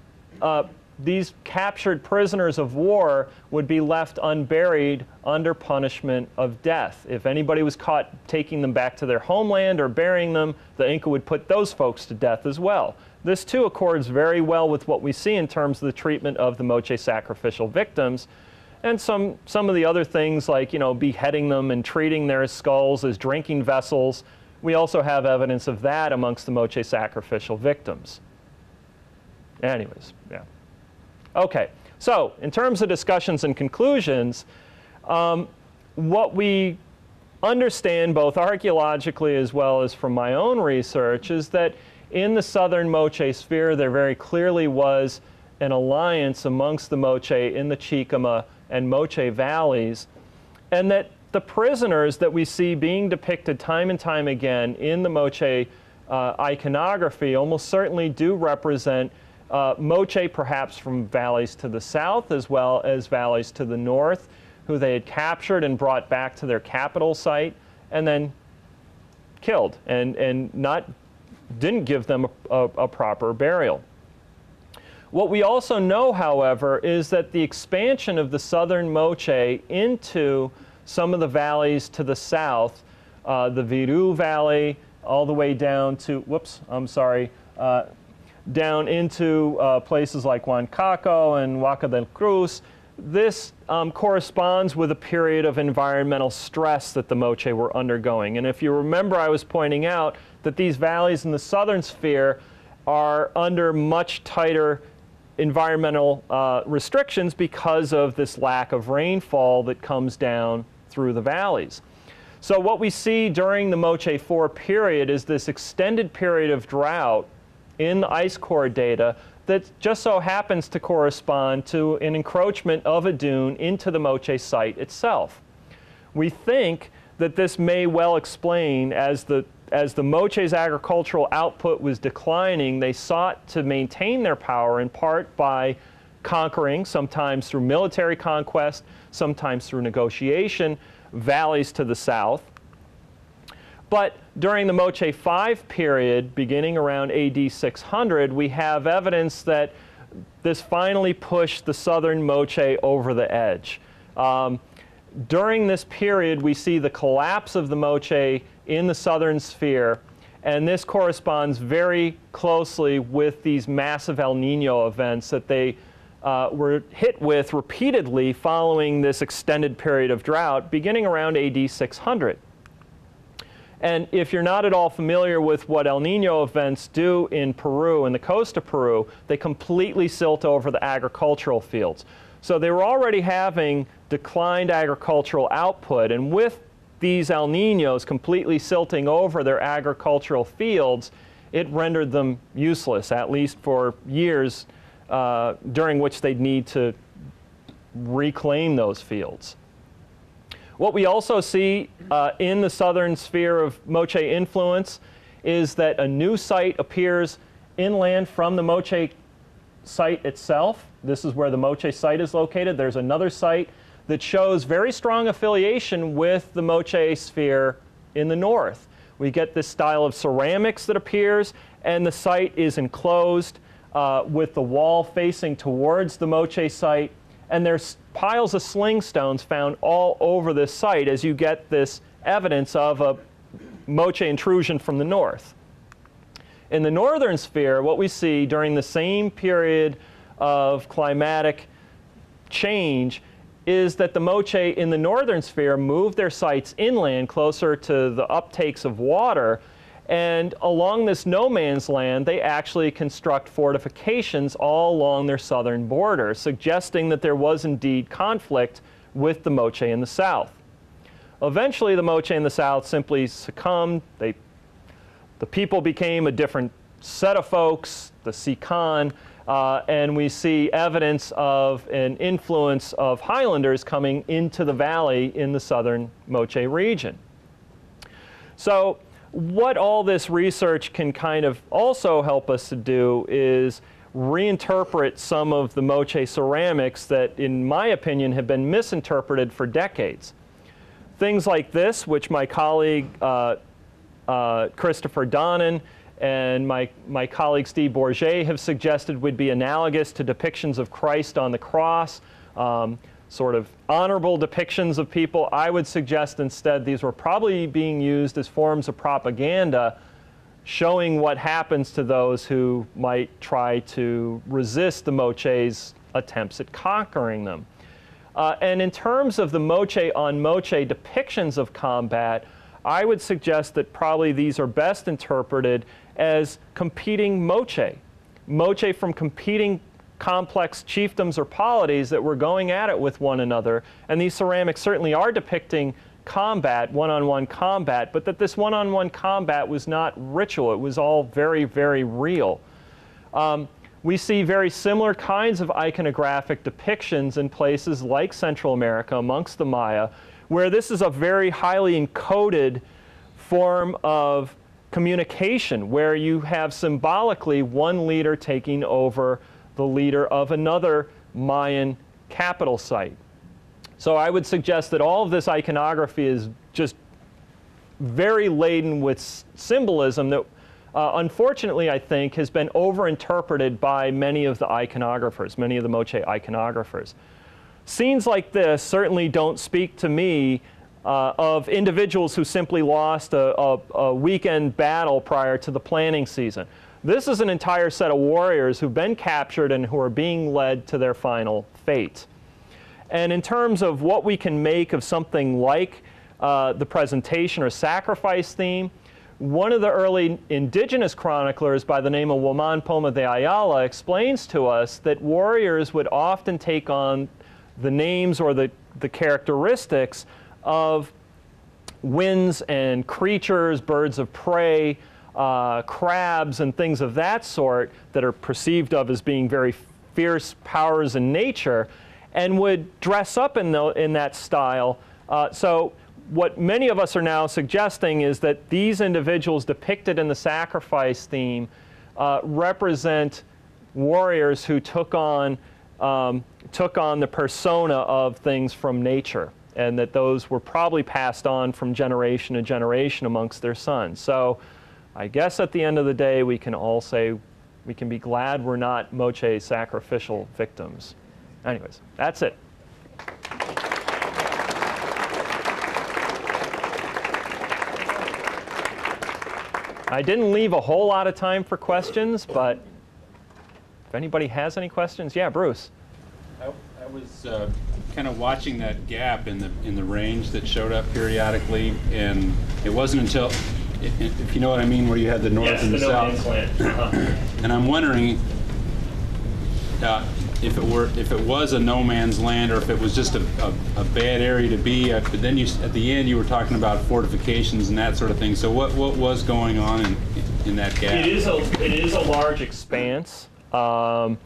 uh, these captured prisoners of war would be left unburied under punishment of death. If anybody was caught taking them back to their homeland or burying them, the Inca would put those folks to death as well. This too accords very well with what we see in terms of the treatment of the Moche sacrificial victims, and some, some of the other things like you know, beheading them and treating their skulls as drinking vessels. We also have evidence of that amongst the Moche sacrificial victims. Anyways, yeah. Okay, so in terms of discussions and conclusions, um, what we understand both archaeologically as well as from my own research is that in the southern Moche sphere there very clearly was an alliance amongst the Moche in the Chicama and Moche valleys, and that the prisoners that we see being depicted time and time again in the Moche uh, iconography almost certainly do represent uh, Moche perhaps from valleys to the south as well as valleys to the north, who they had captured and brought back to their capital site and then killed and, and not, didn't give them a, a, a proper burial. What we also know, however, is that the expansion of the southern Moche into some of the valleys to the south, uh, the Viru Valley, all the way down to, whoops, I'm sorry, uh, down into uh, places like Huancaco and Huaca del Cruz, this um, corresponds with a period of environmental stress that the Moche were undergoing. And if you remember, I was pointing out that these valleys in the southern sphere are under much tighter environmental uh, restrictions because of this lack of rainfall that comes down through the valleys. So what we see during the Moche 4 period is this extended period of drought in the ice core data that just so happens to correspond to an encroachment of a dune into the Moche site itself. We think that this may well explain as the as the Moche's agricultural output was declining, they sought to maintain their power in part by conquering, sometimes through military conquest, sometimes through negotiation, valleys to the south. But during the Moche 5 period, beginning around AD 600, we have evidence that this finally pushed the southern Moche over the edge. Um, during this period, we see the collapse of the Moche in the southern sphere, and this corresponds very closely with these massive El Nino events that they uh, were hit with repeatedly following this extended period of drought, beginning around AD 600. And if you're not at all familiar with what El Nino events do in Peru, in the coast of Peru, they completely silt over the agricultural fields. So they were already having declined agricultural output, and with these El Ninos completely silting over their agricultural fields, it rendered them useless, at least for years uh, during which they'd need to reclaim those fields. What we also see uh, in the southern sphere of Moche influence is that a new site appears inland from the Moche site itself. This is where the Moche site is located. There's another site that shows very strong affiliation with the Moche sphere in the north. We get this style of ceramics that appears, and the site is enclosed uh, with the wall facing towards the Moche site, and there's piles of sling stones found all over this site as you get this evidence of a Moche intrusion from the north. In the northern sphere, what we see during the same period of climatic change is that the Moche in the northern sphere moved their sites inland closer to the uptakes of water. And along this no man's land, they actually construct fortifications all along their southern border, suggesting that there was indeed conflict with the Moche in the south. Eventually, the Moche in the south simply succumbed. They, the people became a different set of folks, the Sican, uh, and we see evidence of an influence of highlanders coming into the valley in the southern Moche region. So what all this research can kind of also help us to do is reinterpret some of the Moche ceramics that, in my opinion, have been misinterpreted for decades. Things like this, which my colleague uh, uh, Christopher Donnan and my, my colleague Steve Bourget have suggested would be analogous to depictions of Christ on the cross, um, sort of honorable depictions of people. I would suggest instead these were probably being used as forms of propaganda showing what happens to those who might try to resist the Moche's attempts at conquering them. Uh, and in terms of the Moche on Moche depictions of combat, I would suggest that probably these are best interpreted as competing Moche. Moche from competing complex chiefdoms or polities that were going at it with one another. And these ceramics certainly are depicting combat, one-on-one combat, but that this one-on-one combat was not ritual. It was all very, very real. Um, we see very similar kinds of iconographic depictions in places like Central America amongst the Maya, where this is a very highly encoded form of communication, where you have symbolically one leader taking over the leader of another Mayan capital site. So I would suggest that all of this iconography is just very laden with symbolism that uh, unfortunately, I think, has been overinterpreted by many of the iconographers, many of the Moche iconographers. Scenes like this certainly don't speak to me uh, of individuals who simply lost a, a, a, weekend battle prior to the planning season. This is an entire set of warriors who've been captured and who are being led to their final fate. And in terms of what we can make of something like uh, the presentation or sacrifice theme, one of the early indigenous chroniclers by the name of Huaman Poma de Ayala explains to us that warriors would often take on the names or the, the characteristics of winds and creatures, birds of prey, uh, crabs, and things of that sort that are perceived of as being very fierce powers in nature, and would dress up in, the, in that style. Uh, so what many of us are now suggesting is that these individuals depicted in the sacrifice theme uh, represent warriors who took on, um, took on the persona of things from nature and that those were probably passed on from generation to generation amongst their sons. So I guess at the end of the day, we can all say we can be glad we're not Moche sacrificial victims. Anyways, that's it. I didn't leave a whole lot of time for questions, but if anybody has any questions, yeah, Bruce. I, I was uh, kind of watching that gap in the in the range that showed up periodically, and it wasn't until, if you know what I mean, where you had the north yes, and the, the south. Uh-huh. and I'm wondering uh, if it were if it was a no man's land or if it was just a, a, a bad area to be. Uh, but then you at the end you were talking about fortifications and that sort of thing. So what what was going on in in that gap? It is a it is a large expanse. Um,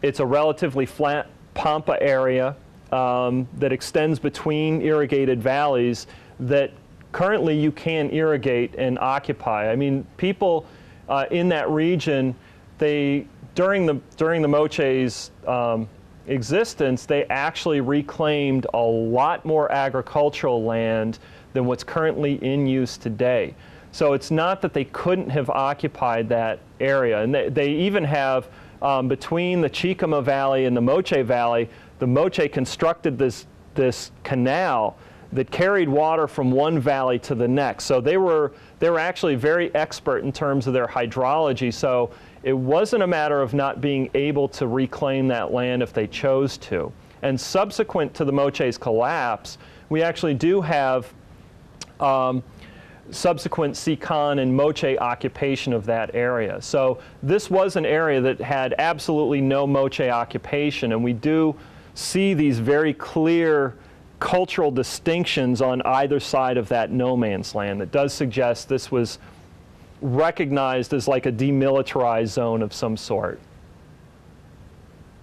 it's a relatively flat pampa area um, that extends between irrigated valleys that currently you can irrigate and occupy. I mean, people uh, in that region, they during the during the Moche's um, existence, they actually reclaimed a lot more agricultural land than what's currently in use today. So it's not that they couldn't have occupied that area, and they, they even have um, between the Chicama Valley and the Moche Valley, the Moche constructed this, this canal that carried water from one valley to the next. So they were, they were actually very expert in terms of their hydrology. So it wasn't a matter of not being able to reclaim that land if they chose to. And subsequent to the Moche's collapse, we actually do have um, subsequent Sican and Moche occupation of that area. So this was an area that had absolutely no Moche occupation, and we do see these very clear cultural distinctions on either side of that no man's land that does suggest this was recognized as like a demilitarized zone of some sort.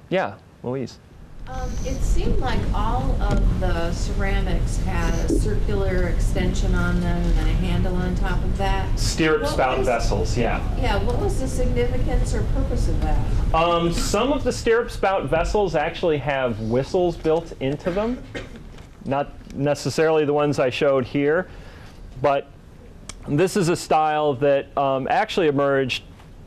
Yeah, Louise. Um, it seemed like all of the ceramics had a circular extension on them and then a handle on top of that. Stirrup What spout was- vessels, yeah. Yeah, what was the significance or purpose of that? Um, some of the stirrup spout vessels actually have whistles built into them. Not necessarily the ones I showed here, but this is a style that um, actually emerged,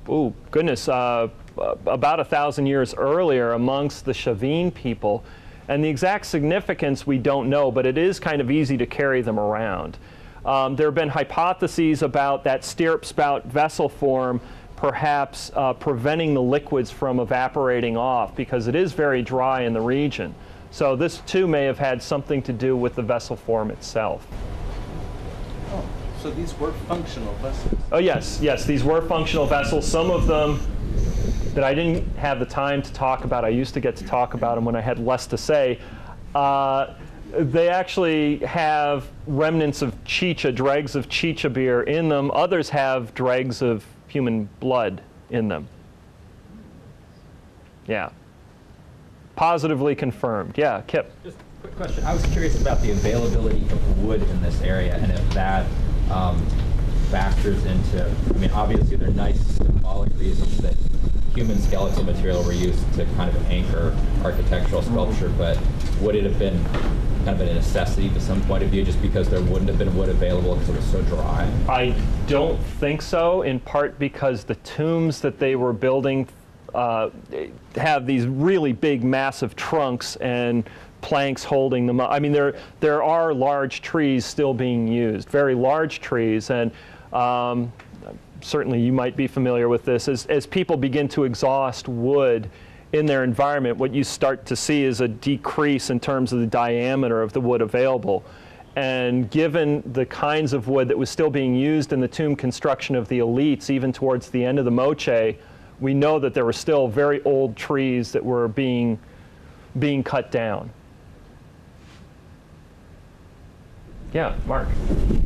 oh goodness, uh, about a thousand years earlier amongst the Chavin people. And the exact significance we don't know, but it is kind of easy to carry them around. Um, there have been hypotheses about that stirrup spout vessel form perhaps uh, preventing the liquids from evaporating off because it is very dry in the region. So this too may have had something to do with the vessel form itself. Oh, so these were functional vessels. Oh yes, yes, these were functional vessels. Some of them that I didn't have the time to talk about. I used to get to talk about them when I had less to say. Uh, they actually have remnants of chicha, dregs of chicha beer in them. Others have dregs of human blood in them. Yeah. Positively confirmed. Yeah, Kip. Just quick question. I was curious about the availability of wood in this area and if that um, factors into, I mean, obviously they're nice symbolic reasons that human skeletal material were used to kind of anchor architectural sculpture, but would it have been kind of a necessity to some point of view just because there wouldn't have been wood available because it was so dry? I don't think so, in part because the tombs that they were building uh, have these really big, massive trunks and planks holding them up. I mean, there, there are large trees still being used, very large trees, and um, certainly you might be familiar with this. As, as people begin to exhaust wood in their environment, what you start to see is a decrease in terms of the diameter of the wood available. And given the kinds of wood that was still being used in the tomb construction of the elites, even towards the end of the Moche, we know that there were still very old trees that were being, being cut down. Yeah, Mark.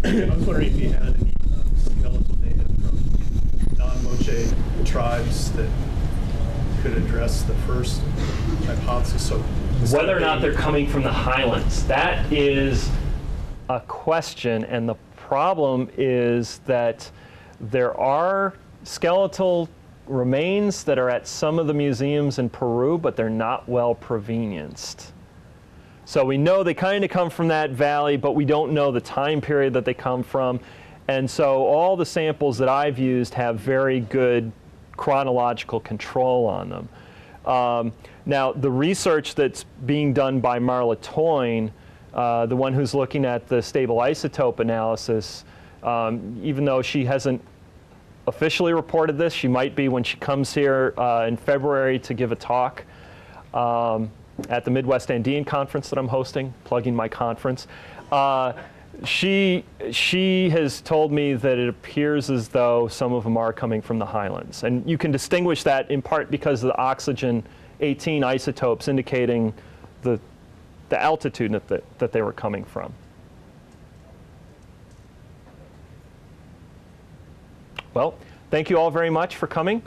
I was wondering if you had any um, skeletal data from non-Moche tribes that could address the first hypothesis. So Whether or not they're coming from the highlands, that is a question, and the problem is that there are skeletal remains that are at some of the museums in Peru, but they're not well provenienced. So we know they kind of come from that valley, but we don't know the time period that they come from. And so all the samples that I've used have very good chronological control on them. Um, now, the research that's being done by Marla Toyne, uh, the one who's looking at the stable isotope analysis, um, even though she hasn't officially reported this, she might be when she comes here uh, in February to give a talk um, at the Midwest Andean Conference that I'm hosting, plugging my conference. Uh, she, she has told me that it appears as though some of them are coming from the highlands. And you can distinguish that in part because of the oxygen 18 isotopes indicating the, the altitude that, that, that they were coming from. Well, thank you all very much for coming.